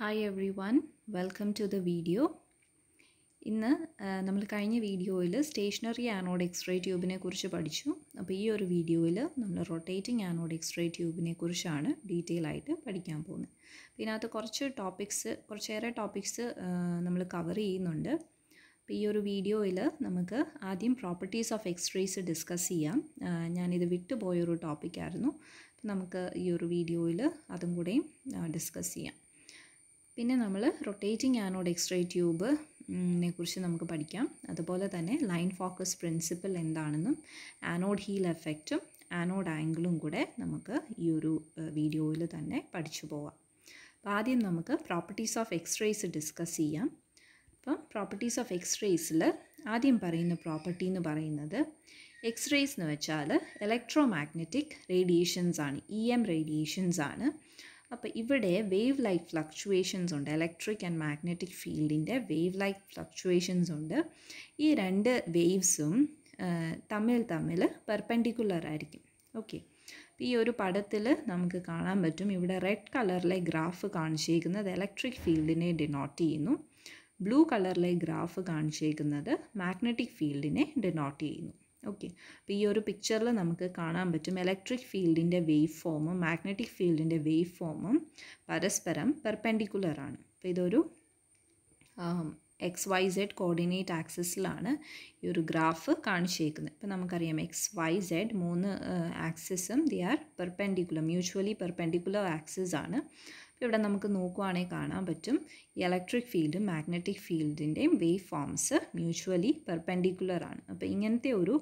Hi every welcome to the video ഇന്ന് നമ്മൾ കഴിഞ്ഞ വീഡിയോയിൽ സ്റ്റേഷനറി ആനോഡ് എക്സ്റേ ട്യൂബിനെ കുറിച്ച് പഠിച്ചു. അപ്പോൾ ഈ ഒരു വീഡിയോയിൽ നമ്മൾ റൊട്ടേറ്റിംഗ് ആനോഡ് എക്സ്റേ ട്യൂബിനെ കുറിച്ചാണ് ഡീറ്റെയിൽ ആയിട്ട് പഠിക്കാൻ പോകുന്നത്. അപ്പോൾ ഇതിനകത്ത് കുറച്ച് ടോപ്പിക്സ് കുറച്ചേറെ ടോപ്പിക്സ് നമ്മൾ കവർ ചെയ്യുന്നുണ്ട്. അപ്പോൾ ഈ ഒരു വീഡിയോയിൽ നമുക്ക് ആദ്യം പ്രോപ്പർട്ടീസ് ഓഫ് എക്സ്റേസ് ഡിസ്കസ് ചെയ്യാം. ഞാനിത് വിട്ടുപോയൊരു ടോപ്പിക്കായിരുന്നു നമുക്ക് ഈ ഒരു വീഡിയോയിൽ അതും കൂടെയും ഡിസ്കസ് ചെയ്യാം. പിന്നെ നമ്മൾ റൊട്ടേറ്റിംഗ് ആനോഡ് എക്സ്റേ ട്യൂബ് കുറിച്ച് നമുക്ക് പഠിക്കാം. അതുപോലെ തന്നെ ലൈൻ ഫോക്കസ് പ്രിൻസിപ്പിൾ എന്താണെന്നും ആനോഡ് ഹീൽ എഫക്റ്റും ആനോഡ് ആംഗിളും കൂടെ നമുക്ക് ഈ ഒരു വീഡിയോയിൽ തന്നെ പഠിച്ചു പോവാം. അപ്പോൾ ആദ്യം നമുക്ക് പ്രോപ്പർട്ടീസ് ഓഫ് എക്സ്റേസ് ഡിസ്കസ് ചെയ്യാം. അപ്പം പ്രോപ്പർട്ടീസ് ഓഫ് എക്സ്റേസിൽ ആദ്യം പറയുന്ന പ്രോപ്പർട്ടി എന്ന് പറയുന്നത് എക്സ്റേസ് എന്ന് വെച്ചാൽ ഇലക്ട്രോ മാഗ്നറ്റിക് റേഡിയേഷൻസ് ആണ് ഇ എം റേഡിയേഷൻസ് ആണ്. അപ്പോൾ ഇവിടെ വേവ് ലൈക്ക് ഫ്ലക്ച്വേഷൻസ് ഉണ്ട്. ഇലക്ട്രിക് ആൻഡ് മാഗ്നറ്റിക് ഫീൽഡിന്റെ വേവ് ലൈക്ക് ഫ്ലക്ച്വേഷൻസ് ഉണ്ട്. ഈ രണ്ട് വേവ്സും തമ്മിൽ തമ്മിൽ പെർപെൻഡിക്കുലർ ആയിരിക്കും. ഓക്കെ ഈ ഒരു പടത്തിൽ നമുക്ക് കാണാൻ പറ്റും. ഇവിടെ റെഡ് കളറിലെ ഗ്രാഫ് കാണിച്ചേക്കുന്നത് ഇലക്ട്രിക് ഫീൽഡിനെ ഡിനോട്ട് ചെയ്യുന്നു. ബ്ലൂ കളറിലെ ഗ്രാഫ് കാണിച്ചേക്കുന്നത് മാഗ്നറ്റിക് ഫീൽഡിനെ ഡിനോട്ട് ചെയ്യുന്നു. ഓക്കെ അപ്പോൾ ഈ ഒരു പിക്ചറിൽ നമുക്ക് കാണാൻ പറ്റും ഇലക്ട്രിക് ഫീൽഡിന്റെ വേവ് ഫോമും മാഗ്നറ്റിക് ഫീൽഡിന്റെ വേവ് ഫോമും പരസ്പരം പെർപെൻഡിക്കുലർ ആണ്. അപ്പോൾ ഇതൊരു എക്സ് വൈ സെഡ് കോർഡിനേറ്റ് ആക്സിസിലാണ് ഈ ഒരു ഗ്രാഫ് കാണിച്ചേക്കുന്നത്. ഇപ്പോൾ നമുക്കറിയാം എക്സ് വൈ സെഡ് മൂന്ന് ആക്സിസും the are perpendicular mutually perpendicular axis ആണ്. ഇവിടെ നമുക്ക് നോക്കുവാണെങ്കിൽ കാണാൻ പറ്റും. ഇലക്ട്രിക് ഫീൽഡും മാഗ്നറ്റിക് ഫീൽഡിന്റെയും വേവ് ഫോംസ് മ്യൂച്വലി പെർപെൻഡിക്കുലർ ആണ്. അപ്പോൾ ഇങ്ങനത്തെ ഒരു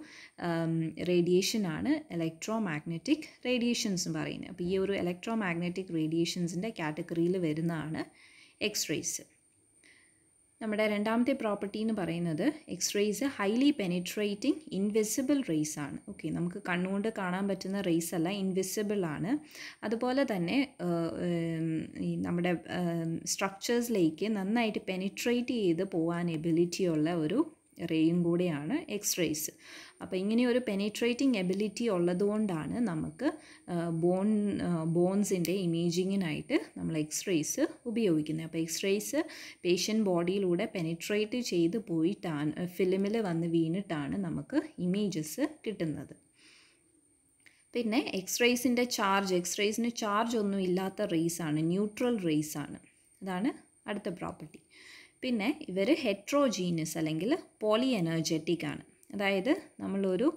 റേഡിയേഷനാണ് ഇലക്ട്രോ മാഗ്നറ്റിക് റേഡിയേഷൻസ് എന്ന് പറയുന്നത്. അപ്പോൾ ഈ ഒരു ഇലക്ട്രോ മാഗ്നറ്റിക് റേഡിയേഷൻസിന്റെ കാറ്റഗറിയിൽ വരുന്നതാണ് എക്സ്റേസ് നമ്മുടെ രണ്ടാമത്തെ പ്രോപ്പർട്ടി എന്ന് പറയുന്നത് X rays highly penetrating invisible rays ആണ്. ഓക്കെ നമുക്ക് കണ്ണുകൊണ്ട് കാണാൻ പറ്റുന്ന റേസ് അല്ല ഇൻവിസിബിൾ ആണ്. അതുപോലെ തന്നെ ഈ നമ്മുടെ സ്ട്രക്ചേഴ്സിലേക്ക് നന്നായിട്ട് പെനിട്രേറ്റ് ചെയ്ത് പോകാൻ എബിലിറ്റി ഉള്ള ഒരു റേയും കൂടെയാണ് എക്സ്റേസ് അപ്പോൾ ഇങ്ങനെ ഒരു പെനിട്രേറ്റിംഗ് എബിലിറ്റി ഉള്ളതുകൊണ്ടാണ് നമുക്ക് ബോൺ ബോൺസിന്റെ ഇമേജിങ്ങിനായിട്ട് നമ്മൾ എക്സ്റേസ് ഉപയോഗിക്കുന്നത്. അപ്പോൾ എക്സ്റേസ് പേഷ്യന്റ് ബോഡിയിലൂടെ പെനിട്രേറ്റ് ചെയ്ത് പോയിട്ടാണ് ഫിലിമിൽ വന്ന് വീണിട്ടാണ് നമുക്ക് ഇമേജസ് കിട്ടുന്നത്. പിന്നെ എക്സ്റേസിന്റെ ചാർജ് എക്സ്റേസിന് ചാർജ് ഒന്നും ഇല്ലാത്ത റേസാണ് ന്യൂട്രൽ റേസാണ് അതാണ് അടുത്ത പ്രോപ്പർട്ടി പിന്നെ ഇവർ ഹെട്രോജീനസ് അല്ലെങ്കിൽ പോളി എനർജറ്റിക് ആണ്. അതായത് നമ്മളൊരു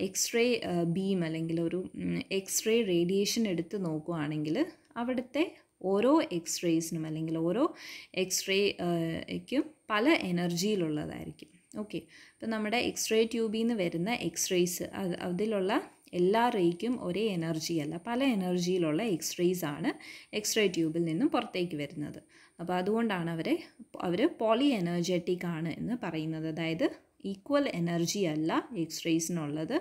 എക്സ്റേ ബീം അല്ലെങ്കിൽ ഒരു എക്സ്റേ റേഡിയേഷൻ എടുത്ത് നോക്കുകയാണെങ്കിൽ അവിടുത്തെ ഓരോ എക്സ്റേസിനും അല്ലെങ്കിൽ ഓരോ എക്സ്റേയ്ക്കും പല എനർജിയിലുള്ളതായിരിക്കും ഓക്കെ അപ്പോൾ നമ്മുടെ എക്സ്റേ ട്യൂബിൽ നിന്ന് വരുന്ന എക്സ്റേസ് അതിലുള്ള എല്ലാ റേയ്ക്കും ഒരേ എനർജി അല്ല. പല എനർജിയിലുള്ള എക്സ്റേസ് ആണ് എക്സ്റേ ട്യൂബിൽ നിന്നും പുറത്തേക്ക് വരുന്നത്. അപ്പോൾ അതുകൊണ്ടാണ് അവരെ അവർ പോളി എനർജറ്റിക് ആണ് എന്ന് പറയുന്നത്. അതായത് ഈക്വൽ എനർജി അല്ല എക്സ്റേസിനുള്ളത്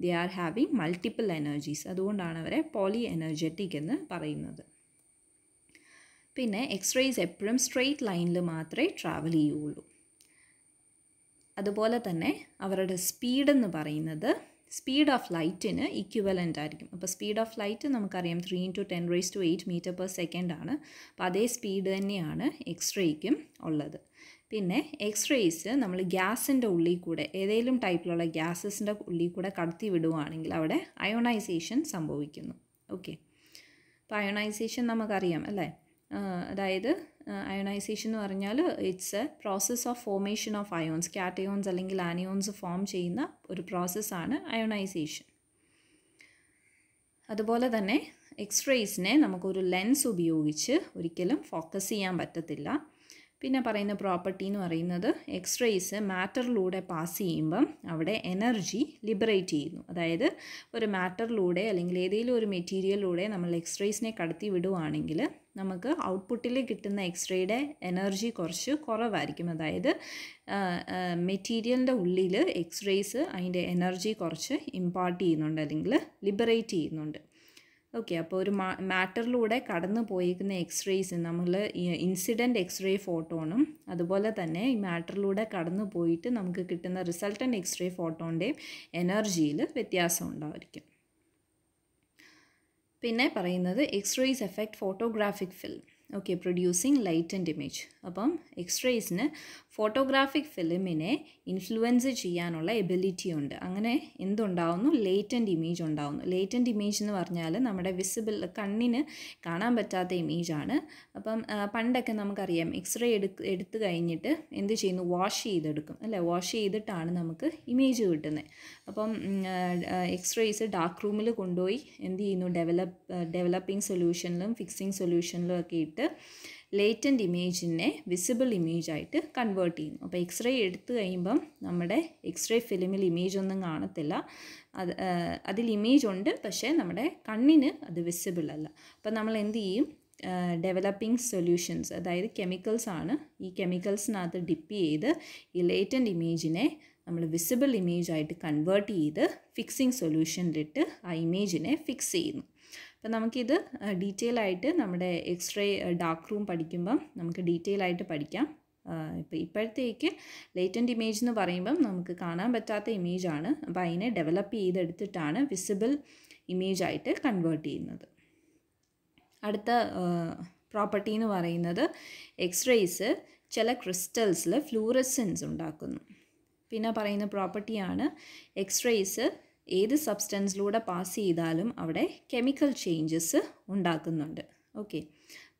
they are having multiple energies അതുകൊണ്ടാണ് അവരെ പോളി എനർജറ്റിക് എന്ന് പറയുന്നത്. പിന്നെ എക്സ്റേസ് എപ്പോഴും സ്ട്രെയിറ്റ് ലൈനിൽ മാത്രമേ ട്രാവൽ ചെയ്യുള്ളൂ. അതുപോലെ തന്നെ അവരുടെ സ്പീഡ് എന്ന് പറയുന്നത് സ്പീഡ് ഓഫ് ലൈറ്റിന് ഇക്വലന്റ് ആയിരിക്കും. അപ്പോൾ സ്പീഡ് ഓഫ് ലൈറ്റ് നമുക്കറിയാം three into ten raise to eight metre per second ആണ്. അപ്പോൾ അതേ സ്പീഡ് തന്നെയാണ് എക്സ്റേയ്ക്കും ഉള്ളത്. പിന്നെ എക്സ്റേസ് നമ്മൾ ഗ്യാസിന്റെ ഉള്ളിൽ കൂടെ ഏതെങ്കിലും ടൈപ്പിലുള്ള ഗ്യാസസിന്റെ ഉള്ളിൽ കൂടെ കടത്തി വിടുവാണെങ്കിൽ അവിടെ അയോണൈസേഷൻ സംഭവിക്കുന്നു. ഓക്കെ അപ്പോൾ അയോണൈസേഷൻ നമുക്കറിയാം അല്ലേ? അതായത് അയോണൈസേഷൻ എന്ന് പറഞ്ഞാൽ it's a process of formation of ions cations അല്ലെങ്കിൽ ആനിയോൺസ് ഫോം ചെയ്യുന്ന ഒരു പ്രോസസ്സാണ് അയോണൈസേഷൻ അതുപോലെ തന്നെ എക്സ്റേസിനെ നമുക്കൊരു ലെൻസ് ഉപയോഗിച്ച് ഒരിക്കലും ഫോക്കസ് ചെയ്യാൻ പറ്റത്തില്ല. പിന്നെ പറയുന്ന പ്രോപ്പർട്ടി എന്ന് പറയുന്നത് എക്സ്റേസ് മാറ്ററിലൂടെ പാസ് ചെയ്യുമ്പം അവിടെ എനർജി ലിബറേറ്റ് ചെയ്യുന്നു. അതായത് ഒരു മാറ്ററിലൂടെ അല്ലെങ്കിൽ ഏതെങ്കിലും ഒരു മെറ്റീരിയലിലൂടെ നമ്മൾ എക്സ്റേസിനെ കടത്തി വിടുവാണെങ്കിൽ നമുക്ക് ഔട്ട്പുട്ടിൽ കിട്ടുന്ന എക്സ്റേയുടെ എനർജി കുറച്ച് കുറവായിരിക്കും. അതായത് മെറ്റീരിയലിന്റെ ഉള്ളിൽ എക്സ്റേസ് അതിന്റെ എനർജി കുറച്ച് ഇമ്പാർട്ട് ചെയ്യുന്നുണ്ട് അല്ലെങ്കിൽ ലിബറേറ്റ് ചെയ്യുന്നുണ്ട്. ഓക്കെ അപ്പോൾ ഒരു മാറ്ററിലൂടെ കടന്നു പോയിരിക്കുന്ന എക്സ്റേസ് നമ്മൾ ഇൻസിഡന്റ് എക്സ്റേ ഫോട്ടോണും അതുപോലെ തന്നെ ഈ മാറ്ററിലൂടെ കടന്നു പോയിട്ട് നമുക്ക് കിട്ടുന്ന റിസൾട്ടന്റ് എക്സ്റേ ഫോട്ടോന്റെയും എനർജിയിൽ വ്യത്യാസം ഉണ്ടായിരിക്കും. പിന്നെ പറയുന്നത് X rays effect photographic film okay producing light and image അപ്പം എക്സ്റേസിന് ഫോട്ടോഗ്രാഫിക് ഫിലിമിനെ ഇൻഫ്ലുവൻസ് ചെയ്യാനുള്ള എബിലിറ്റി ഉണ്ട്. അങ്ങനെ എന്തുണ്ടാവുന്നു? ലേറ്റന്റ് ഇമേജ് ഉണ്ടാവുന്നു. ലേറ്റന്റ് ഇമേജ് എന്ന് പറഞ്ഞാൽ നമ്മുടെ വിസിബിൾ കണ്ണിന് കാണാൻ പറ്റാത്ത ഇമേജാണ്. അപ്പം പണ്ടൊക്കെ നമുക്കറിയാം എക്സ്റേ എടുക്ക് എടുത്തു കഴിഞ്ഞിട്ട് എന്ത് ചെയ്യുന്നു? വാഷ് ചെയ്തെടുക്കും. അല്ലേ? വാഷ് ചെയ്തിട്ടാണ് നമുക്ക് ഇമേജ് കിട്ടുന്നത് അപ്പം എക്സ്റേസ് ഡാർക്ക് റൂമിൽ കൊണ്ടുപോയി എന്ത് ചെയ്യുന്നു? ഡെവലപ്പ് ഡെവലപ്പിംഗ് സൊല്യൂഷനിലും ഫിക്സിംഗ് സൊല്യൂഷനിലും ഒക്കെ ഇട്ട് ലേറ്റന്റ് ഇമേജിനെ വിസിബിൾ ഇമേജ് ആയിട്ട് കൺവേർട്ട് ചെയ്യുന്നു. അപ്പോൾ എക്സ്റേ എടുത്തു കഴിയുമ്പം നമ്മുടെ എക്സ്റേ ഫിലിമിൽ ഇമേജ് ഒന്നും കാണത്തില്ല. അത് അതിൽ ഇമേജ് ഉണ്ട് പക്ഷേ നമ്മുടെ കണ്ണിന് അത് വിസിബിൾ അല്ല. അപ്പം നമ്മൾ എന്ത് ചെയ്യും? ഡെവലപ്പിംഗ് സൊല്യൂഷൻസ് അതായത് കെമിക്കൽസ് ആണ് ഈ കെമിക്കൽസിനകത്ത് ഡിപ്പ് ചെയ്ത് ഈ ലേറ്റന്റ് ഇമേജിനെ നമ്മൾ വിസിബിൾ ഇമേജായിട്ട് കൺവേർട്ട് ചെയ്ത് ഫിക്സിംഗ് സൊല്യൂഷനിലിട്ട് ആ ഇമേജിനെ ഫിക്സ് ചെയ്യുന്നു. അപ്പം നമുക്കിത് ഡീറ്റെയിൽ ആയിട്ട് നമ്മുടെ എക്സ്റേ ഡാർക്ക് റൂം പഠിക്കുമ്പം നമുക്ക് ഡീറ്റെയിൽ ആയിട്ട് പഠിക്കാം. ഇപ്പോൾ ഇപ്പോഴത്തേക്ക് ലേറ്റന്റ് ഇമേജ് എന്ന് പറയുമ്പം നമുക്ക് കാണാൻ പറ്റാത്ത ഇമേജാണ് അപ്പോൾ അതിനെ ഡെവലപ്പ് ചെയ്തെടുത്തിട്ടാണ് വിസിബിൾ ഇമേജ് ആയിട്ട് കൺവേർട്ട് ചെയ്യുന്നത്. അടുത്ത പ്രോപ്പർട്ടി എന്ന് പറയുന്നത് എക്സ്റേസ് ചില ക്രിസ്റ്റൽസിൽ ഫ്ലൂറസെൻസ് ഉണ്ടാക്കുന്നു. പിന്നെ പറയുന്ന പ്രോപ്പർട്ടിയാണ് എക്സ്റേസ് ഏത് സബ്സ്റ്റൻസിലൂടെ പാസ് ചെയ്താലും അവിടെ കെമിക്കൽ ചേഞ്ചസ് ഉണ്ടാക്കുന്നുണ്ട്. ഓക്കെ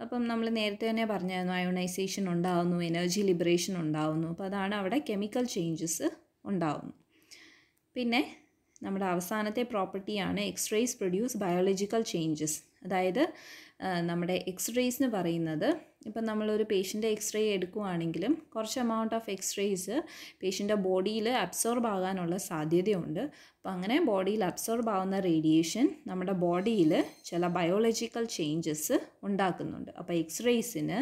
അപ്പം നമ്മൾ നേരത്തെ തന്നെ പറഞ്ഞായിരുന്നു അയോണൈസേഷൻ ഉണ്ടാവുന്നു എനർജി ലിബറേഷൻ ഉണ്ടാവുന്നു. അപ്പോൾ അതാണ് അവിടെ കെമിക്കൽ ചേഞ്ചസ് ഉണ്ടാകുന്നു പിന്നെ നമ്മുടെ അവസാനത്തെ പ്രോപ്പർട്ടിയാണ് എക്സ്റേസ് പ്രൊഡ്യൂസ് ബയോളജിക്കൽ ചേഞ്ചസ് അതായത് നമ്മുടെ എക്സ്റേസ് എന്ന് പറയുന്നത്. ഇപ്പം നമ്മളൊരു പേഷ്യന്റെ എക്സ്റേ എടുക്കുകയാണെങ്കിലും കുറച്ച് എമൗണ്ട് ഓഫ് എക്സ്റേസ് പേഷ്യന്റെ ബോഡിയിൽ അബ്സോർബ് ആകാനുള്ള സാധ്യതയുണ്ട്. അപ്പം അങ്ങനെ ബോഡിയിൽ അബ്സോർബ് ആവുന്ന റേഡിയേഷൻ നമ്മുടെ ബോഡിയിൽ ചില ബയോളജിക്കൽ ചേഞ്ചസ് ഉണ്ടാക്കുന്നുണ്ട്. അപ്പോൾ എക്സ്റേസിന്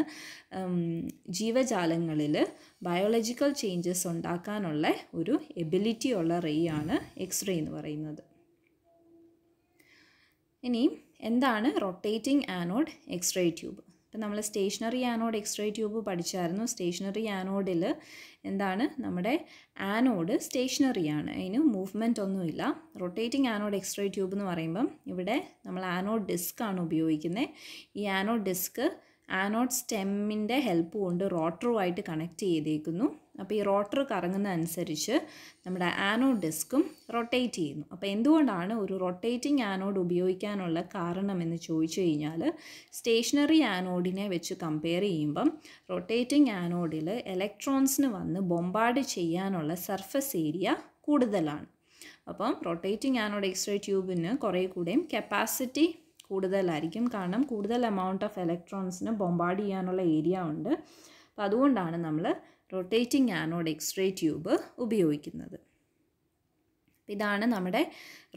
ജീവജാലങ്ങളിൽ ബയോളജിക്കൽ ചേഞ്ചസ് ഉണ്ടാക്കാനുള്ള ഒരു എബിലിറ്റി ഉള്ള റേ ആണ് എക്സ്റേ എന്ന് പറയുന്നത്. ഇനി എന്താണ് റൊട്ടേറ്റിംഗ് ആനോഡ് എക്സ്റേ ട്യൂബ് ഇപ്പം നമ്മൾ stationary anode X ray tube പഠിച്ചായിരുന്നു. Stationary ആനോഡിൽ എന്താണ്? നമ്മുടെ ആനോഡ് സ്റ്റേഷനറി ആണ്. അതിന് മൂവ്മെന്റ് ഒന്നുമില്ല. റൊട്ടേറ്റിംഗ് ആനോഡ് എക്സ്റേ ട്യൂബ് എന്ന് പറയുമ്പം ഇവിടെ നമ്മൾ ആനോഡ് ഡിസ്ക് ആണ് ഉപയോഗിക്കുന്നത്. ഈ ആനോഡ് ഡിസ്ക് ആനോഡ് സ്റ്റെമ്മിന്റെ ഹെൽപ്പ് കൊണ്ട് റോട്ടറുമായിട്ട് കണക്ട് ചെയ്തേക്കുന്നു. അപ്പോൾ ഈ റോട്ടർ കറങ്ങുന്ന അനുസരിച്ച് നമ്മുടെ ആനോഡ് ഡിസ്കും റൊട്ടേറ്റ് ചെയ്യുന്നു. അപ്പോൾ എന്തുകൊണ്ടാണ് ഒരു റൊട്ടേറ്റിംഗ് ആനോഡ് ഉപയോഗിക്കാനുള്ള കാരണം എന്ന് ചോദിച്ചു കഴിഞ്ഞാൽ സ്റ്റേഷനറി ആനോഡിനെ വെച്ച് കമ്പയർ ചെയ്യുമ്പം റൊട്ടേറ്റിംഗ് ആനോഡിൽ ഇലക്ട്രോൺസിന് വന്ന് ബൊമ്പാർഡ് ചെയ്യാനുള്ള സർഫസ് ഏരിയ കൂടുതലാണ്. അപ്പം റൊട്ടേറ്റിംഗ് ആനോഡ് എക്സ്റേ ട്യൂബിന് കുറേ കൂടെയും കപ്പാസിറ്റി കൂടുതലായിരിക്കും. കാരണം കൂടുതൽ എമൗണ്ട് ഓഫ് ഇലക്ട്രോൺസിന് ബൊമ്പാർഡ് ചെയ്യാനുള്ള ഏരിയ ഉണ്ട്. അപ്പോൾ അതുകൊണ്ടാണ് നമ്മൾ റൊട്ടേറ്റിംഗ് ആനോഡ് എക്സ്റേ ട്യൂബ് ഉപയോഗിക്കുന്നത്. ഇതാണ് നമ്മുടെ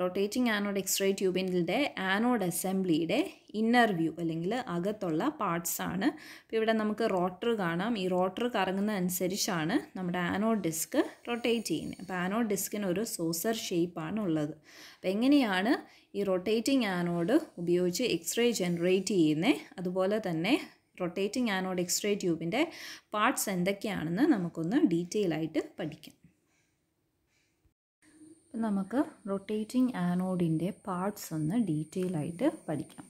റൊട്ടേറ്റിംഗ് ആനോഡ് എക്സ്റേ ട്യൂബിന്റെ ആനോഡ് അസംബ്ലിയുടെ ഇന്നർ വ്യൂ അല്ലെങ്കിൽ അകത്തുള്ള പാർട്സ് ആണ്. അപ്പോൾ ഇവിടെ നമുക്ക് റോട്ടർ കാണാം. ഈ റോട്ടർ കറങ്ങുന്ന അനുസരിച്ചാണ് നമ്മുടെ ആനോഡ് ഡിസ്ക് റൊട്ടേറ്റ് ചെയ്യുന്നത്. അപ്പോൾ ആനോഡ് ഡിസ്കിന് ഒരു സോസർ ഷേപ്പാണ് ഉള്ളത്. അപ്പോൾ എങ്ങനെയാണ് ഈ റൊട്ടേറ്റിംഗ് ആനോഡ് ഉപയോഗിച്ച് എക്സ്റേ ജനറേറ്റ് ചെയ്യുന്നത് അതുപോലെ തന്നെ റൊട്ടേറ്റിംഗ് ആനോഡ് എക്സ്റേ ട്യൂബിന്റെ പാർട്സ് എന്തൊക്കെയാണെന്ന് നമുക്കൊന്ന് ഡീറ്റെയിൽ ആയിട്ട് പഠിക്കാം. നമുക്ക് റൊട്ടേറ്റിംഗ് ആനോഡിന്റെ പാർട്സ് ഒന്ന് ഡീറ്റെയിൽ ആയിട്ട് പഠിക്കാം.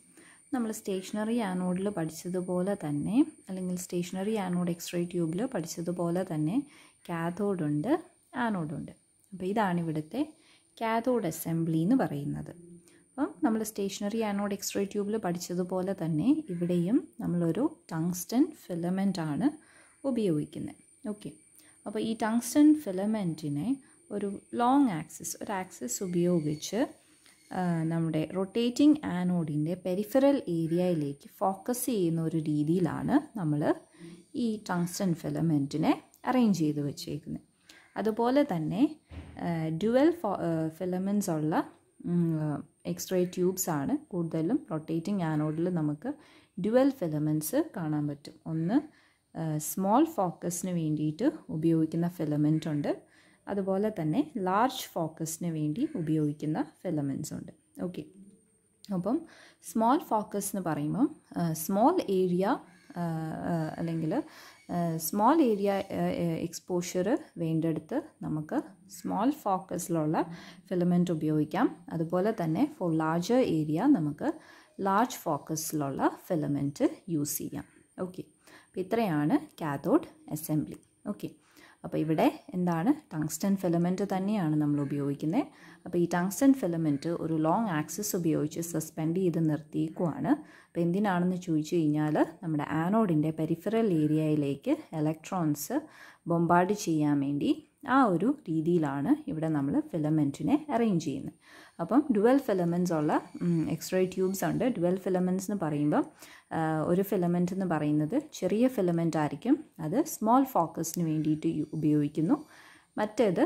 നമ്മൾ സ്റ്റേഷനറി ആനോഡിൽ പഠിച്ചതുപോലെ തന്നെ അല്ലെങ്കിൽ സ്റ്റേഷനറി ആനോഡ് എക്സ്റേ ട്യൂബിൽ പഠിച്ചതുപോലെ തന്നെ കാഥോഡുണ്ട് ആനോഡുണ്ട് അപ്പോൾ ഇതാണ് ഇവിടുത്തെ കാഥോഡ് അസംബ്ലി എന്ന് പറയുന്നത്. അപ്പം നമ്മൾ സ്റ്റേഷനറി ആനോഡ് എക്സ്റേ ട്യൂബിൽ പഠിച്ചതുപോലെ തന്നെ ഇവിടെയും നമ്മളൊരു ടങ്സ്റ്റൻ ഫിലമെന്റ് ആണ് ഉപയോഗിക്കുന്നത്. ഓക്കെ. അപ്പോൾ ഈ ടങ്സ്റ്റൻ ഫിലമെന്റിനെ ഒരു ലോങ് ആക്സിസ് ഒരു ആക്സിസ് ഉപയോഗിച്ച് നമ്മുടെ റൊട്ടേറ്റിംഗ് ആനോഡിന്റെ പെരിഫറൽ ഏരിയയിലേക്ക് ഫോക്കസ് ചെയ്യുന്ന ഒരു രീതിയിലാണ് നമ്മൾ ഈ ടങ്സ്റ്റൻ ഫിലമെന്റിനെ അറേഞ്ച് ചെയ്ത് വെച്ചേക്കുന്നത്. അതുപോലെ തന്നെ ഡ്യുവൽ ഫിലമെൻസ് ഉള്ള എക്സ്റേ ട്യൂബ്സ് ആണ് കൂടുതലും റൊട്ടേറ്റിംഗ് ആനോഡിൽ നമുക്ക് ഡ്യുവൽ ഫിലമെന്റ്സ് കാണാൻ പറ്റും. ഒന്ന് സ്മോൾ ഫോക്കസിന് വേണ്ടിയിട്ട് ഉപയോഗിക്കുന്ന ഫിലമെന്റ് ഉണ്ട്. അതുപോലെ തന്നെ ലാർജ് ഫോക്കസിന് വേണ്ടി ഉപയോഗിക്കുന്ന ഫിലമെന്റ്സ് ഉണ്ട്. ഓക്കെ അപ്പം സ്മോൾ ഫോക്കസ് എന്ന് പറയുമ്പം സ്മോൾ ഏരിയ അല്ലെങ്കിൽ സ്മോൾ ഏരിയ എക്സ്പോഷർ വേണ്ടെടുത്ത് നമുക്ക് സ്മോൾ ഫോക്കസിലുള്ള ഫിലമെന്റ് ഉപയോഗിക്കാം. അതുപോലെ തന്നെ ഫോർ ലാർജർ ഏരിയ നമുക്ക് ലാർജ് ഫോക്കസിലുള്ള ഫിലമെന്റ് യൂസ് ചെയ്യാം. ഓക്കെ അപ്പോൾ ഇത്രയാണ് കാഥോഡ് അസംബ്ലി ഓക്കെ അപ്പോൾ ഇവിടെ എന്താണ്? ടങ്സ്റ്റൺ ഫിലമെന്റ് തന്നെയാണ് നമ്മൾ ഉപയോഗിക്കുന്നത് അപ്പോൾ ഈ ടങ്സ്റ്റൺ ഫിലമെന്റ് ഒരു ലോങ് ആക്സിസ് ഉപയോഗിച്ച് സസ്പെൻഡ് ചെയ്ത് നിർത്തിയേക്കുവാണ്. അപ്പോൾ എന്തിനാണെന്ന് ചോദിച്ചു കഴിഞ്ഞാൽ നമ്മുടെ ആനോഡിന്റെ പെരിഫറൽ ഏരിയയിലേക്ക് ഇലക്ട്രോൺസ് ബൊമ്പാർഡ് ചെയ്യാൻ വേണ്ടി ആ ഒരു രീതിയിലാണ് ഇവിടെ നമ്മൾ ഫിലമെന്റിനെ അറേഞ്ച് ചെയ്യുന്നത് അപ്പം ഡുവൽ ഫിലമെന്റ്സ് ഉള്ള എക്സ്ട്രേ ട്യൂബ്സ് ഉണ്ട്. ഡുവൽ ഫിലമെന്റ്സ് എന്ന് പറയുമ്പോൾ ഒരു ഫിലമെന്റ് എന്ന് പറയുന്നത് ചെറിയ ഫിലമെന്റ് ആയിരിക്കും. അത് സ്മോൾ ഫോക്കസിന് വേണ്ടിയിട്ട് ഉപയോഗിക്കുന്നു. മറ്റേത്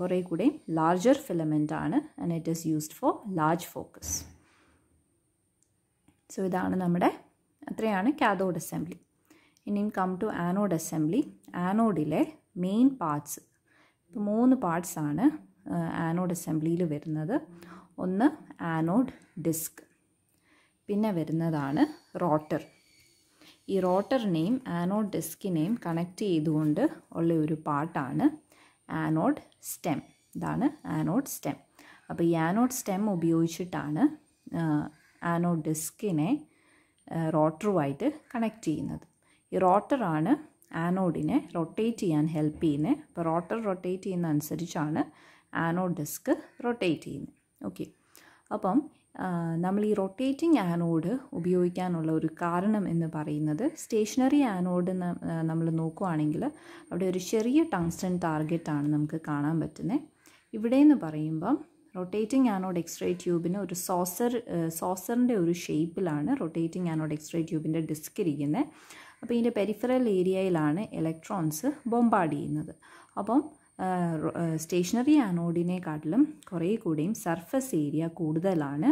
കുറേ കൂടെ ലാർജർ ഫിലമെന്റ് ആണ് and it is used for large focus so ഇതാണ് നമ്മുടെ അത്രയാണ് കാഥോഡ് അസംബ്ലി ഇനി കം ടു ആനോഡ് അസംബ്ലി ആനോഡിലെ മെയിൻ പാർട്സ് ഇപ്പോൾ മൂന്ന് പാർട്സാണ് ആനോഡ് അസംബ്ലിയിൽ വരുന്നത്. ഒന്ന് ആനോഡ് ഡിസ്ക് പിന്നെ വരുന്നതാണ് റോട്ടർ. ഈ റോട്ടറിനെയും ആനോഡ് ഡിസ്കിനെയും കണക്ട് ചെയ്തുകൊണ്ട് ഉള്ള ഒരു പാർട്ടാണ് ആനോഡ് സ്റ്റെം. ഇതാണ് ആനോഡ് സ്റ്റെം. അപ്പോൾ ഈ ആനോഡ് സ്റ്റെം ഉപയോഗിച്ചിട്ടാണ് ആനോഡ് ഡിസ്കിനെ റോട്ടറുമായിട്ട് കണക്ട് ചെയ്യുന്നത്. ഈ റോട്ടറാണ് ആനോഡിനെ റൊട്ടേറ്റ് ചെയ്യാൻ ഹെൽപ്പ് ചെയ്യുന്നത്. അപ്പോൾ റോട്ടർ റൊട്ടേറ്റ് ചെയ്യുന്ന അനുസരിച്ചാണ് ആനോഡ് ഡിസ്ക് റൊട്ടേറ്റ് ചെയ്യുന്നത്. ഓക്കെ. അപ്പം നമ്മൾ ഈ റൊട്ടേറ്റിംഗ് ആനോഡ് ഉപയോഗിക്കാനുള്ള ഒരു കാരണം എന്ന് പറയുന്നത് സ്റ്റേഷനറി ആനോഡ് നമ്മൾ നോക്കുവാണെങ്കിൽ അവിടെ ഒരു ചെറിയ ടങ്സ്റ്റൺ ടാർഗറ്റാണ് നമുക്ക് കാണാൻ പറ്റുന്നത് ഇവിടെ എന്ന് പറയുമ്പം റൊട്ടേറ്റിംഗ് ആനോഡ് എക്സ്റേ ട്യൂബിന് ഒരു സോസർ സോസറിന്റെ ഒരു ഷേപ്പിലാണ് റൊട്ടേറ്റിംഗ് ആനോഡ് എക്സ്റേ ട്യൂബിന്റെ ഡിസ്ക് ഇരിക്കുന്നത് അപ്പോൾ ഇതിന്റെ പെരിഫറൽ ഏരിയയിലാണ് ഇലക്ട്രോൺസ് ബോംബാർഡ് ചെയ്യുന്നത്. അപ്പം സ്റ്റേഷനറി ആനോഡിനെക്കാട്ടിലും കുറേ കൂടെയും സർഫസ് ഏരിയ കൂടുതലാണ്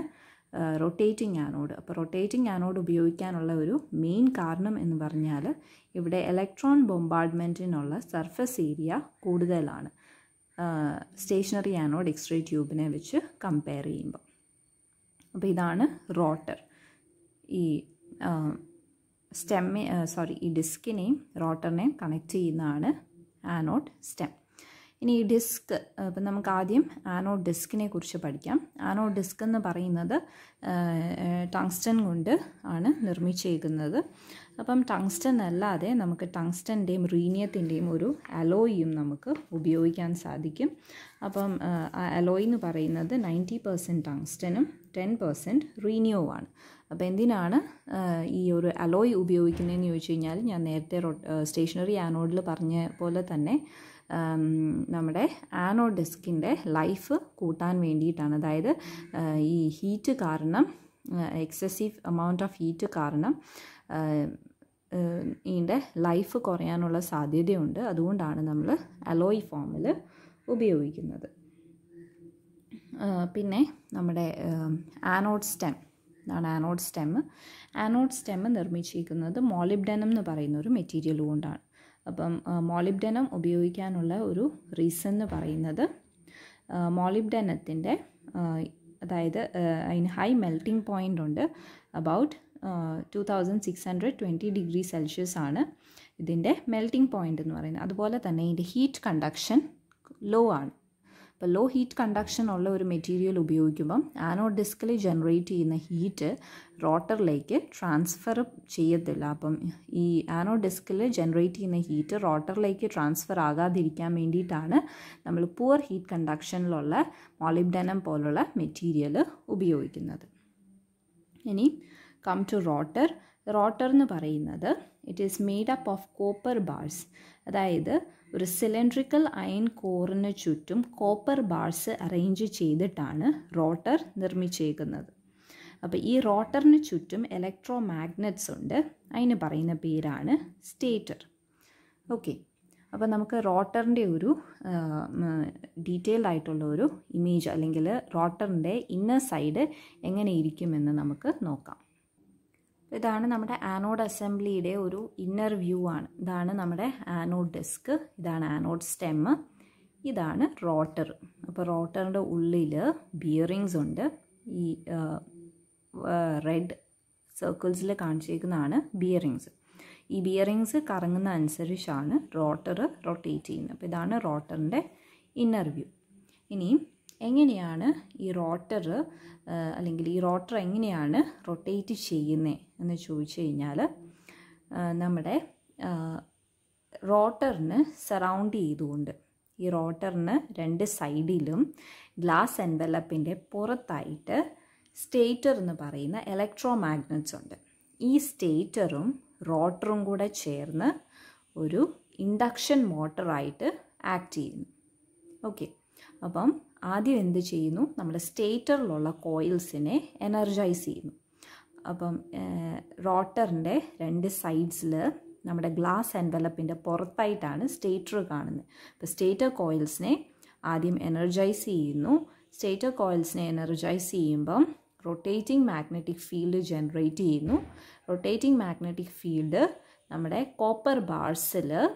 റൊട്ടേറ്റിംഗ് ആനോഡ്. അപ്പോൾ റൊട്ടേറ്റിംഗ് ആനോഡ് ഉപയോഗിക്കാനുള്ള ഒരു മെയിൻ കാരണം എന്ന് പറഞ്ഞാൽ ഇവിടെ ഇലക്ട്രോൺ ബോംബാർഡ്മെന്റിനുള്ള സർഫസ് ഏരിയ കൂടുതലാണ്. സ്റ്റേഷനറി ആനോഡ് എക്സ്റേ ട്യൂബിനെ വെച്ച് കമ്പയർ ചെയ്യുമ്പോൾ അപ്പോൾ ഇതാണ് റോട്ടർ ഈ സ്റ്റെമ്മെ സോറി ഈ ഡിസ്കിനെയും റോട്ടറിനെയും കണക്ട് ചെയ്യുന്നതാണ് ആനോഡ് സ്റ്റെം ഇനി ഈ ഡിസ്ക് ഇപ്പം നമുക്ക് ആദ്യം ആനോഡ് ഡിസ്കിനെ കുറിച്ച് പഠിക്കാം. ആനോഡ് ഡിസ്ക് എന്ന് പറയുന്നത് ടങ്സ്റ്റൺ കൊണ്ട് ആണ് നിർമ്മിച്ചേക്കുന്നത് അപ്പം ടങ്സ്റ്റൺ അല്ലാതെ നമുക്ക് ടങ്സ്റ്റന്റെയും റീനിയത്തിന്റെയും ഒരു അലോയിയും നമുക്ക് ഉപയോഗിക്കാൻ സാധിക്കും. അപ്പം അലോയ് എന്ന് പറയുന്നത് നയന്റി പെർസെന്റ് ടങ്സ്റ്റനും ടെൻ പെർസെന്റ് റീനിയോവാണ്. അപ്പോൾ എന്തിനാണ് ഈ ഒരു അലോയ് ഉപയോഗിക്കുന്നതെന്ന് ചോദിച്ചു കഴിഞ്ഞാൽ ഞാൻ നേരത്തെ സ്റ്റേഷനറി ആനോഡിൽ പറഞ്ഞ പോലെ തന്നെ നമ്മുടെ ആനോ ഡിസ്കിന്റെ ലൈഫ് കൂട്ടാൻ വേണ്ടിയിട്ടാണ്. അതായത് ഈ ഹീറ്റ് കാരണം എക്സസീവ് എമൗണ്ട് ഓഫ് ഹീറ്റ് കാരണം ഇതിന്റെ ലൈഫ് കുറയാനുള്ള സാധ്യതയുണ്ട്. അതുകൊണ്ടാണ് നമ്മൾ അലോയ് ഫോമിൽ ഉപയോഗിക്കുന്നത്. പിന്നെ നമ്മുടെ ആനോഡ് സ്റ്റെം ഇതാണ് ആനോഡ് സ്റ്റെം ആനോഡ് സ്റ്റെം നിർമ്മിച്ചിരിക്കുന്നത് മോളിബ്ഡനം എന്ന് പറയുന്ന ഒരു മെറ്റീരിയൽ കൊണ്ടാണ്. അപ്പം മോളിബ്ഡനം ഉപയോഗിക്കാനുള്ള ഒരു റീസൺ എന്ന് പറയുന്നത് മോളിബ്ഡനത്തിന്റെ അതായത് അതിന് ഹൈ മെൽറ്റിംഗ് പോയിന്റ് ഉണ്ട്. About two thousand six hundred twenty degree Celsius ആണ് ഇതിന്റെ മെൽറ്റിംഗ് പോയിന്റ് എന്ന് പറയുന്നത്. അതുപോലെ തന്നെ ഇതിന്റെ ഹീറ്റ് കണ്ടക്ഷൻ ലോ ആണ്. അപ്പോൾ ലോ ഹീറ്റ് കണ്ടക്ഷൻ ഉള്ള ഒരു മെറ്റീരിയൽ ഉപയോഗിക്കുമ്പം ആനോഡ് ഡിസ്കിൽ ജനറേറ്റ് ചെയ്യുന്ന ഹീറ്റ് റോട്ടറിലേക്ക് ട്രാൻസ്ഫർ ചെയ്യത്തില്ല. അപ്പം ഈ ആനോ ഡിസ്കിൽ ജനറേറ്റ് ചെയ്യുന്ന ഹീറ്റ് റോട്ടറിലേക്ക് ട്രാൻസ്ഫർ ആകാതിരിക്കാൻ വേണ്ടിയിട്ടാണ് നമ്മൾ പുവർ ഹീറ്റ് കണ്ടക്ഷനിലുള്ള മോളിബ്ഡനം പോലുള്ള മെറ്റീരിയൽ ഉപയോഗിക്കുന്നത്. ഇനി കം ടു റോട്ടർ റോട്ടർ എന്ന് പറയുന്നത് it is made up of copper bars അതായത് ഒരു സിലിണ്ട്രിക്കൽ അയൺ കോറിന് ചുറ്റും കോപ്പർ ബാർസ് അറേഞ്ച് ചെയ്തിട്ടാണ് റോട്ടർ നിർമ്മിച്ചേക്കുന്നത്. അപ്പോൾ ഈ റോട്ടറിന് ചുറ്റും ഇലക്ട്രോ മാഗ്നറ്റ്സ് ഉണ്ട്. അതിന് പറയുന്ന പേരാണ് സ്റ്റേറ്റർ ഓക്കെ അപ്പോൾ നമുക്ക് റോട്ടറിന്റെ ഒരു ഡീറ്റെയിൽഡ് ആയിട്ടുള്ള ഒരു ഇമേജ് അല്ലെങ്കിൽ റോട്ടറിന്റെ ഇന്നർ സൈഡ് എങ്ങനെ ഇരിക്കുമെന്ന് നമുക്ക് നോക്കാം. ഇതാണ് നമ്മുടെ ആനോഡ് അസംബ്ലിയുടെ ഒരു ഇന്നർ വ്യൂ ആണ്. ഇതാണ് നമ്മുടെ ആനോഡ് ഡെസ്ക് ഇതാണ് ആനോഡ് സ്റ്റെമ്മ് ഇതാണ് റോട്ടർ. അപ്പോൾ റോട്ടറിന്റെ ഉള്ളിൽ ബിയറിങ്സ് ഉണ്ട്. ഈ റെഡ് സർക്കിൾസിൽ കാണിച്ചിരിക്കുന്നതാണ് ബിയറിങ്സ്. ഈ ബിയറിങ്സ് കറങ്ങുന്ന അനുസരിച്ചാണ് റോട്ടർ റൊട്ടേറ്റ് ചെയ്യുന്നത്. അപ്പോൾ ഇതാണ് റോട്ടറിന്റെ ഇന്നർ വ്യൂ ഇനിയും എങ്ങനെയാണ് ഈ റോട്ടർ അല്ലെങ്കിൽ ഈ റോട്ടർ എങ്ങനെയാണ് റൊട്ടേറ്റ് ചെയ്യുന്നത് എന്ന് ചോദിച്ചു കഴിഞ്ഞാൽ നമ്മുടെ റോട്ടറിന് സറൗണ്ട് ചെയ്തുകൊണ്ട് ഈ റോട്ടറിന് രണ്ട് സൈഡിലും ഗ്ലാസ് എൻവലപ്പിന്റെ പുറത്തായിട്ട് സ്റ്റേറ്റർ എന്ന് പറയുന്ന ഇലക്ട്രോ മാഗ്നറ്റ്സ് ഉണ്ട്. ഈ സ്റ്റേറ്ററും റോട്ടറും കൂടെ ചേർന്ന് ഒരു ഇൻഡക്ഷൻ മോട്ടറായിട്ട് ആക്ട് ചെയ്യുന്നു. ഓക്കെ. അപ്പം ആദ്യം എന്ത് ചെയ്യുന്നു? നമ്മുടെ സ്റ്റേറ്ററിലുള്ള കോയിൽസിനെ എനർജൈസ് ചെയ്യുന്നു. അപ്പം റോട്ടറിന്റെ രണ്ട് സൈഡ്സിൽ നമ്മുടെ ഗ്ലാസ് എൻവലപ്പിന്റെ പുറത്തായിട്ടാണ് സ്റ്റേറ്റർ കാണുന്നത്. അപ്പോൾ സ്റ്റേറ്റർ കോയിൽസിനെ ആദ്യം എനർജൈസ് ചെയ്യുന്നു. സ്റ്റേറ്റർ കോയിൽസിനെ എനർജൈസ് ചെയ്യുമ്പം റൊട്ടേറ്റിംഗ് മാഗ്നറ്റിക് ഫീൽഡ് ജനറേറ്റ് ചെയ്യുന്നു. റൊട്ടേറ്റിംഗ് മാഗ്നറ്റിക് ഫീൽഡ് നമ്മുടെ കോപ്പർ ബാർസിൽ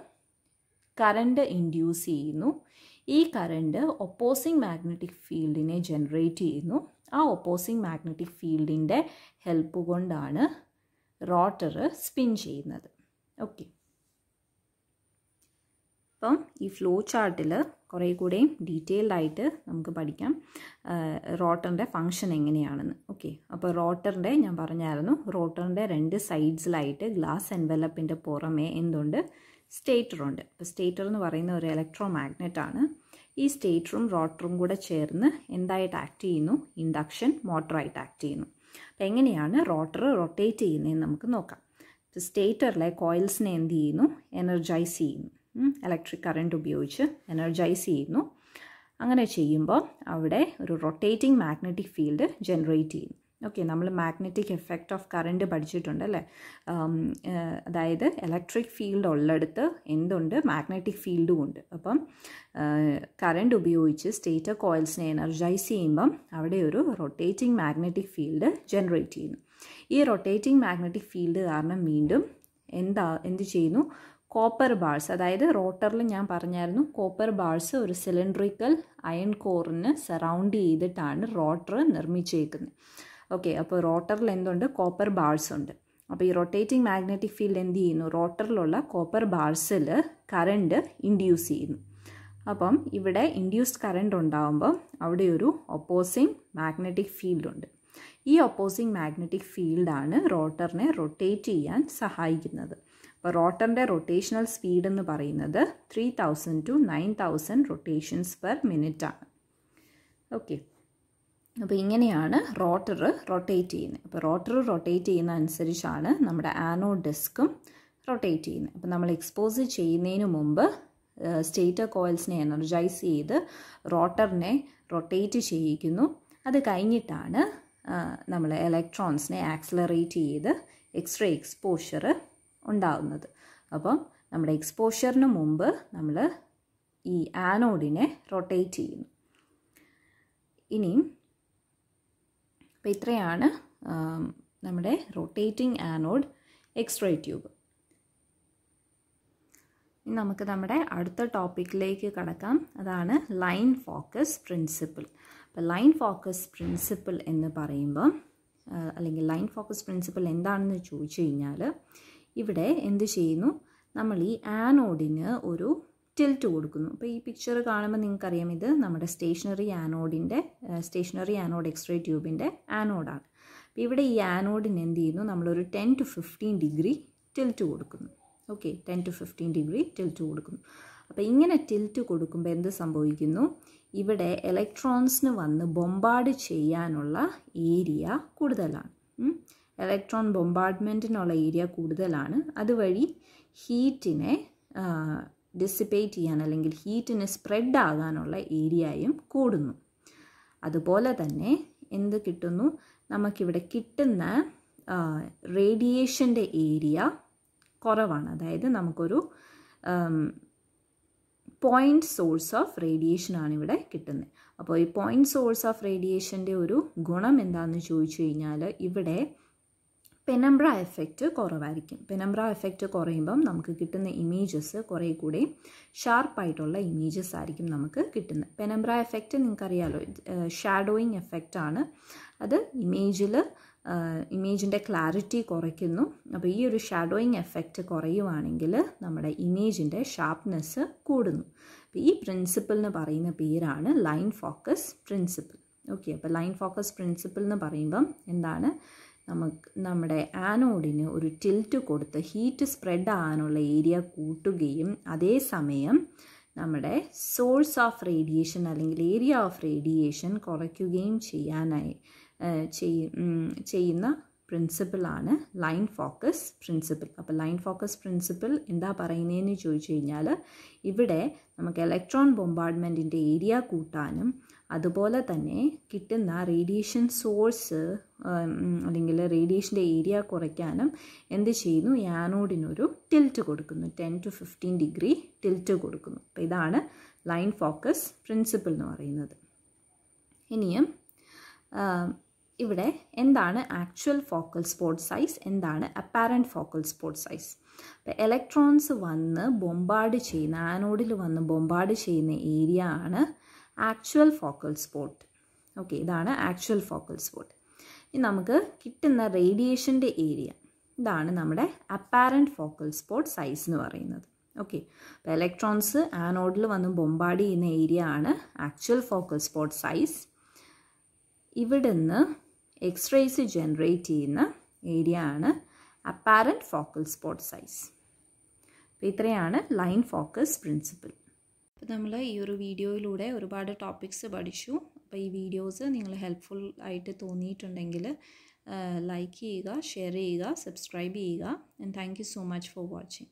കറണ്ട് ഇൻഡ്യൂസ് ചെയ്യുന്നു. ഈ കറണ്ട് ഒപ്പോസിങ് മാഗ്നറ്റിക് ഫീൽഡിനെ ജനറേറ്റ് ചെയ്യുന്നു. ആ ഒപ്പോസിങ് മാഗ്നറ്റിക് ഫീൽഡിന്റെ ഹെൽപ്പ് കൊണ്ടാണ് റോട്ടർ സ്പിൻ ചെയ്യുന്നത്. ഓക്കെ അപ്പം ഈ ഫ്ലോ ചാർട്ടിൽ കുറേ കൂടെയും ഡീറ്റെയിൽഡ് ആയിട്ട് നമുക്ക് പഠിക്കാം. റോട്ടറിന്റെ ഫങ്ഷൻ എങ്ങനെയാണെന്ന്. ഓക്കെ അപ്പോൾ റോട്ടറിന്റെ ഞാൻ പറഞ്ഞായിരുന്നു റോട്ടറിന്റെ രണ്ട് സൈഡ്സിലായിട്ട് ഗ്ലാസ് എൻവലപ്പിന്റെ പുറമേ എന്തുണ്ട്? സ്റ്റേറ്ററുണ്ട്. അപ്പോൾ സ്റ്റേറ്റർ എന്ന് പറയുന്ന ഒരു ഇലക്ട്രോ മാഗ്നറ്റ് ആണ്. ഈ സ്റ്റേറ്ററും റോട്ടറും കൂടെ ചേർന്ന് എന്തായിട്ട് ആക്ട് ചെയ്യുന്നു? ഇൻഡക്ഷൻ മോട്ടറായിട്ട് ആക്ട് ചെയ്യുന്നു. അപ്പോൾ എങ്ങനെയാണ് റോട്ടർ റൊട്ടേറ്റ് ചെയ്യുന്നതെന്ന് നമുക്ക് നോക്കാം. സ്റ്റേറ്ററിലെ കോയിൽസിനെ എന്ത് ചെയ്യുന്നു? എനർജൈസ് ചെയ്യുന്നു. ഇലക്ട്രിക് കറണ്ട് ഉപയോഗിച്ച് എനർജൈസ് ചെയ്യുന്നു. അങ്ങനെ ചെയ്യുമ്പോൾ അവിടെ ഒരു റൊട്ടേറ്റിംഗ് മാഗ്നറ്റിക് ഫീൽഡ് ജനറേറ്റ് ചെയ്യുന്നു. ഓക്കെ നമ്മൾ മാഗ്നറ്റിക് എഫക്റ്റ് ഓഫ് കറണ്ട് പഠിച്ചിട്ടുണ്ട് അല്ലേ? അതായത് ഇലക്ട്രിക് ഫീൽഡ് ഉള്ളിടത്ത് എന്തുണ്ട്? മാഗ്നറ്റിക് ഫീൽഡും ഉണ്ട്. അപ്പം കറണ്ട് ഉപയോഗിച്ച് സ്റ്റേറ്റർ കോയിൽസിനെ എനർജൈസ് ചെയ്യുമ്പം അവിടെ ഒരു റൊട്ടേറ്റിംഗ് മാഗ്നറ്റിക് ഫീൽഡ് ജനറേറ്റ് ചെയ്യുന്നു. ഈ റൊട്ടേറ്റിംഗ് മാഗ്നറ്റിക് ഫീൽഡ് കാരണം വീണ്ടും എന്താ എന്ത് ചെയ്യുന്നു? കോപ്പർ ബാൾസ് അതായത് റോട്ടറിൽ ഞാൻ പറഞ്ഞായിരുന്നു കോപ്പർ ബാൾസ് ഒരു സിലിണ്ട്രിക്കൽ അയൺ കോറിന് സറൗണ്ട് ചെയ്തിട്ടാണ് റോട്ടർ നിർമ്മിച്ചേക്കുന്നത്. ഓക്കെ അപ്പോൾ റോട്ടറിൽ എന്തുണ്ട് കോപ്പർ ബാൾസ് ഉണ്ട്. അപ്പോൾ ഈ റൊട്ടേറ്റിംഗ് മാഗ്നറ്റിക് ഫീൽഡ് എന്ത് ചെയ്യുന്നു? റോട്ടറിലുള്ള കോപ്പർ ബാൾസിൽ കറണ്ട് ഇൻഡ്യൂസ് ചെയ്യുന്നു. അപ്പം ഇവിടെ ഇൻഡ്യൂസ്ഡ് കറണ്ട് ഉണ്ടാകുമ്പോൾ അവിടെ ഒരു ഒപ്പോസിങ് മാഗ്നറ്റിക് ഫീൽഡ് ഉണ്ട്. ഈ ഒപ്പോസിങ് മാഗ്നറ്റിക് ഫീൽഡാണ് റോട്ടറിനെ റൊട്ടേറ്റ് ചെയ്യാൻ സഹായിക്കുന്നത്. അപ്പോൾ റോട്ടറിന്റെ റൊട്ടേഷണൽ സ്പീഡ് എന്ന് പറയുന്നത് three thousand to nine thousand rotations per minute ആണ്. ഓക്കെ അപ്പോൾ ഇങ്ങനെയാണ് റോട്ടർ റൊട്ടേറ്റ് ചെയ്യുന്നത്. അപ്പോൾ റോട്ടർ റൊട്ടേറ്റ് ചെയ്യുന്ന അനുസരിച്ചാണ് നമ്മുടെ ആനോ ഡിസ്കും റൊട്ടേറ്റ് ചെയ്യുന്നത്. അപ്പോൾ നമ്മൾ എക്സ്പോസ് ചെയ്യുന്നതിന് മുമ്പ് സ്റ്റേറ്റർ കോയിൽസിനെ എനർജൈസ് ചെയ്ത് റോട്ടറിനെ റൊട്ടേറ്റ് ചെയ്യിക്കുന്നു. അത് കഴിഞ്ഞിട്ടാണ് നമ്മൾ ഇലക്ട്രോൺസിനെ ആക്സിലറേറ്റ് ചെയ്ത് എക്സ്ട്രാ എക്സ്പോഷർ ഉണ്ടാകുന്നത് അപ്പം നമ്മുടെ എക്സ്പോഷറിന് മുമ്പ് നമ്മൾ ഈ ആനോഡിനെ റൊട്ടേറ്റ് ചെയ്യുന്നു. ഇനിയും അപ്പോൾ ഇത്രയാണ് നമ്മുടെ റൊട്ടേറ്റിംഗ് ആനോഡ് എക്സ്ട്രേ ട്യൂബ് ഇനി നമുക്ക് നമ്മുടെ അടുത്ത ടോപ്പിക്കിലേക്ക് കടക്കാം. അതാണ് ലൈൻ ഫോക്കസ് പ്രിൻസിപ്പിൾ അപ്പോൾ ലൈൻ ഫോക്കസ് പ്രിൻസിപ്പിൾ എന്ന് പറയുമ്പം അല്ലെങ്കിൽ ലൈൻ ഫോക്കസ് പ്രിൻസിപ്പിൾ എന്താണെന്ന് ചോദിച്ചു കഴിഞ്ഞാൽ ഇവിടെ എന്ത് ചെയ്യുന്നു? നമ്മൾ ഈ ആനോഡിന് ഒരു ടിൽറ്റ് കൊടുക്കുന്നു. അപ്പോൾ ഈ പിക്ചർ കാണുമ്പോൾ നിങ്ങൾക്കറിയാം ഇത് നമ്മുടെ സ്റ്റേഷനറി ആനോഡിന്റെ സ്റ്റേഷനറി ആനോഡ് എക്സ്റേ ട്യൂബിന്റെ ആനോഡാണ് അപ്പോൾ ഇവിടെ ഈ ആനോഡിന് എന്ത് ചെയ്യുന്നു? നമ്മളൊരു ten to fifteen degree tilt കൊടുക്കുന്നു. Okay ten to fifteen degree tilt കൊടുക്കുന്നു. അപ്പോൾ ഇങ്ങനെ ടിൽറ്റ് കൊടുക്കുമ്പോൾ എന്ത് സംഭവിക്കുന്നു? ഇവിടെ ഇലക്ട്രോൺസിന് വന്ന് ബൊമ്പാർഡ് ചെയ്യാനുള്ള ഏരിയ കൂടുതലാണ്. ഇലക്ട്രോൺ ബൊമ്പാർഡ്മെന്റിനുള്ള ഏരിയ കൂടുതലാണ്. അതുവഴി ഹീറ്റിനെ ഡിസിപ്പേറ്റ് ചെയ്യാൻ അല്ലെങ്കിൽ ഹീറ്റിന് സ്പ്രെഡ് ആകാനുള്ള ഏരിയയും കൂടുന്നു. അതുപോലെ തന്നെ എന്ത് കിട്ടുന്നു? നമുക്കിവിടെ കിട്ടുന്ന റേഡിയേഷന്റെ ഏരിയ കുറവാണ്. അതായത് നമുക്കൊരു പോയിന്റ് സോഴ്സ് ഓഫ് റേഡിയേഷനാണ് ഇവിടെ കിട്ടുന്നത്. അപ്പോൾ ഈ പോയിന്റ് സോഴ്സ് ഓഫ് റേഡിയേഷന്റെ ഒരു ഗുണം എന്താണെന്ന് ചോദിച്ചു കഴിഞ്ഞാൽ ഇവിടെ പെനംബ്ര എഫക്റ്റ് കുറവായിരിക്കും. പെനംബ്ര എഫക്റ്റ് കുറയുമ്പം നമുക്ക് കിട്ടുന്ന ഇമേജസ് കുറേ കൂടി ഷാർപ്പായിട്ടുള്ള ഇമേജസ് ആയിരിക്കും നമുക്ക് കിട്ടുന്നത്. പെനംബ്ര എഫക്റ്റ് നിങ്ങൾക്കറിയാലോ ഷാഡോയിങ് എഫക്റ്റ് ആണ്. അത് ഇമേജിൽ ഇമേജിന്റെ ക്ലാരിറ്റി കുറയ്ക്കുന്നു. അപ്പോൾ ഈ ഒരു ഷാഡോയിങ് എഫക്റ്റ് കുറയുവാണെങ്കിൽ നമ്മുടെ ഇമേജിന്റെ ഷാർപ്നെസ് കൂടുന്നു. അപ്പോൾ ഈ പ്രിൻസിപ്പിൾ എന്ന് പറയുന്ന പേരാണ് ലൈൻ ഫോക്കസ് പ്രിൻസിപ്പിൾ ഓക്കെ അപ്പോൾ ലൈൻ ഫോക്കസ് പ്രിൻസിപ്പിൾ എന്ന് പറയുമ്പം എന്താണ്? നമുക്ക് നമ്മുടെ ആനോഡിന് ഒരു ടിൽറ്റ് കൊടുത്ത് ഹീറ്റ് സ്പ്രെഡ് ആകാനുള്ള ഏരിയ കൂട്ടുകയും അതേസമയം നമ്മുടെ സോഴ്സ് ഓഫ് റേഡിയേഷൻ അല്ലെങ്കിൽ ഏരിയ ഓഫ് റേഡിയേഷൻ കുറയ്ക്കുകയും ചെയ്യാനായി ചെയ്യുന്ന പ്രിൻസിപ്പിളാണ് ലൈൻ ഫോക്കസ് പ്രിൻസിപ്പിൾ അപ്പോൾ ലൈൻ ഫോക്കസ് പ്രിൻസിപ്പിൾ എന്താ പറയുന്നതെന്ന് ചോദിച്ചു കഴിഞ്ഞാൽ ഇവിടെ നമുക്ക് ഇലക്ട്രോൺ ബോംബാർഡ്മെന്റിന്റെ ഏരിയ കൂട്ടാനും അതുപോലെ തന്നെ കിട്ടുന്ന റേഡിയേഷൻ സോഴ്സ് അല്ലെങ്കിൽ റേഡിയേഷന്റെ ഏരിയ കുറയ്ക്കാനും എന്ത് ചെയ്യുന്നു? ഈ ആനോഡിനൊരു ടിൽറ്റ് കൊടുക്കുന്നു. Ten to fifteen degree tilt കൊടുക്കുന്നു. അപ്പോൾ ഇതാണ് ലൈൻ ഫോക്കസ് പ്രിൻസിപ്പിൾ എന്ന് പറയുന്നത്. ഇനിയും ഇവിടെ എന്താണ് ആക്ച്വൽ ഫോക്കൽ സ്പോട്ട് സൈസ് എന്താണ് അപ്പാരന്റ് ഫോക്കൽ സ്പോട്ട് സൈസ് അപ്പോൾ ഇലക്ട്രോൺസ് വന്ന് ബൊമ്പാർഡ് ചെയ്യുന്ന ആനോഡിൽ വന്ന് ബൊമ്പാർഡ് ചെയ്യുന്ന ഏരിയ ആണ് ആക്ച്വൽ ഫോക്കൽ സ്പോട്ട്. ഓക്കെ ഇതാണ് ആക്ച്വൽ ഫോക്കൽ സ്പോട്ട്. ഇനി നമുക്ക് കിട്ടുന്ന റേഡിയേഷന്റെ ഏരിയ. ഇതാണ് നമ്മുടെ അപ്പാരന്റ് ഫോക്കൽ സ്പോട്ട് സൈസ് എന്ന് പറയുന്നത്. ഓക്കെ അപ്പോൾ ഇലക്ട്രോൺസ് ആനോഡിൽ വന്ന് ബൊമ്പാർഡ് ചെയ്യുന്ന ഏരിയ ആണ് ആക്ച്വൽ ഫോക്കൽ സ്പോട്ട് സൈസ്. ഇവിടുന്ന് എക്സ്റേസ് ജനറേറ്റ് ചെയ്യുന്ന ഏരിയ ആണ് അപ്പാരന്റ് ഫോക്കൽ സ്പോട്ട് സൈസ്. അപ്പോൾ ഇത്രയാണ് ലൈൻ ഫോക്കസ് പ്രിൻസിപ്പിൾ. അപ്പോൾ നമ്മൾ ഈ ഒരു വീഡിയോയിലൂടെ ഒരുപാട് ടോപ്പിക്സ് പഠിച്ചു. അപ്പോൾ ഈ വീഡിയോസ് നിങ്ങൾ ഹെൽപ്ഫുൾ ആയിട്ട് തോന്നിയിട്ടുണ്ടെങ്കിൽ ലൈക്ക് ചെയ്യുക ഷെയർ ചെയ്യുക സബ്സ്ക്രൈബ് ചെയ്യുക. And thank so much for watching